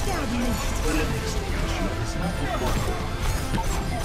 stab you, but at least the issue is not important.